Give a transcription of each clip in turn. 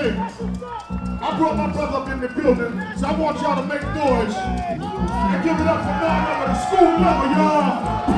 I brought my brother up in the building, so I want y'all to make noise and give it up for my brother, the school brother, y'all.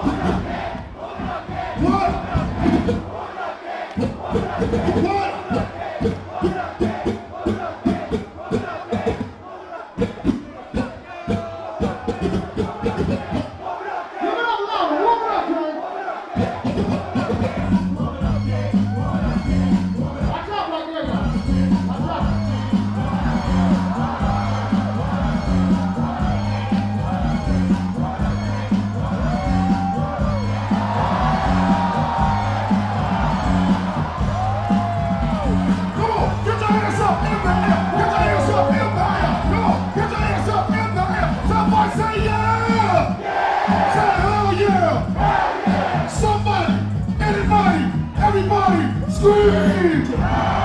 Vamos lá, vamos lá, cara. Sweet!